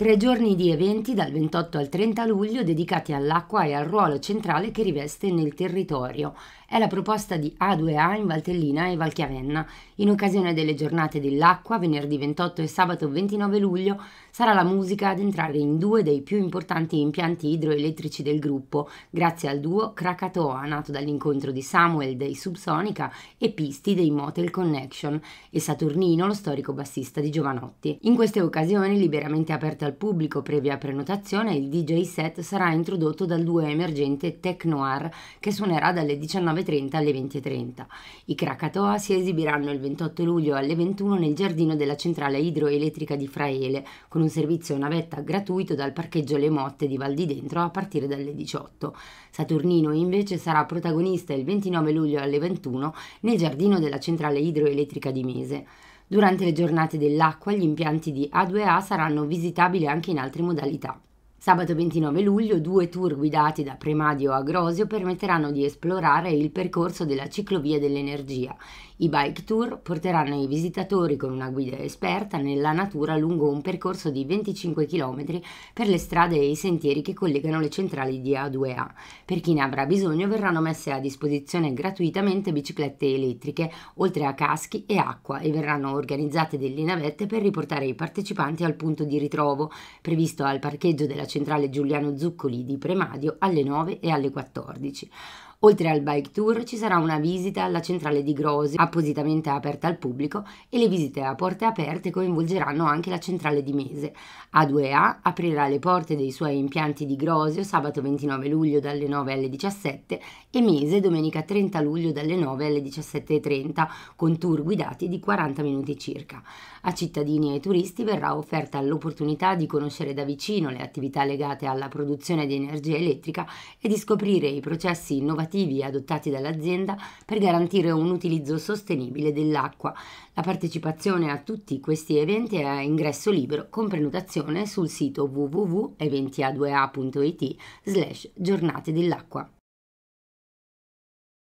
Tre giorni di eventi dal 28 al 30 luglio dedicati all'acqua e al ruolo centrale che riveste nel territorio. È la proposta di A2A in Valtellina e Valchiavenna. In occasione delle giornate dell'acqua, venerdì 28 e sabato 29 luglio, sarà la musica ad entrare in due dei più importanti impianti idroelettrici del gruppo, grazie al duo Krakatoa, nato dall'incontro di Samuel dei Subsonica e Pisti dei Motel Connection, e Saturnino, lo storico bassista di Giovanotti. In queste occasioni, liberamente aperte al pubblico previa prenotazione, il DJ set sarà introdotto dal duo emergente Tech Noir che suonerà dalle 19.30 alle 20.30. I Krakatoa si esibiranno il 28 luglio alle 21 nel giardino della centrale idroelettrica di Fraele con un servizio navetta gratuito dal parcheggio Le Motte di Val di Dentro a partire dalle 18. Saturnino invece sarà protagonista il 29 luglio alle 21 nel giardino della centrale idroelettrica di Mese. Durante le giornate dell'acqua gli impianti di A2A saranno visitabili anche in altre modalità. Sabato 29 luglio due tour guidati da Premadio a Grosio permetteranno di esplorare il percorso della ciclovia dell'energia. I bike tour porteranno i visitatori con una guida esperta nella natura lungo un percorso di 25 km per le strade e i sentieri che collegano le centrali di A2A. Per chi ne avrà bisogno verranno messe a disposizione gratuitamente biciclette elettriche, oltre a caschi e acqua, e verranno organizzate delle navette per riportare i partecipanti al punto di ritrovo, previsto al parcheggio della centrale Giuliano Zuccoli di Premadio alle 9 e alle 14. Oltre al bike tour ci sarà una visita alla centrale di Grosi, appositamente aperta al pubblico, e le visite a porte aperte coinvolgeranno anche la centrale di Mese. A2A aprirà le porte dei suoi impianti di Grosio sabato 29 luglio dalle 9 alle 17 e Mese domenica 30 luglio dalle 9 alle 17.30 con tour guidati di 40 minuti circa. A cittadini e turisti verrà offerta l'opportunità di conoscere da vicino le attività legate alla produzione di energia elettrica e di scoprire i processi innovativi innovativi adottati dall'azienda per garantire un utilizzo sostenibile dell'acqua. La partecipazione a tutti questi eventi è a ingresso libero con prenotazione sul sito www.eventia2a.it slash giornate dell'acqua.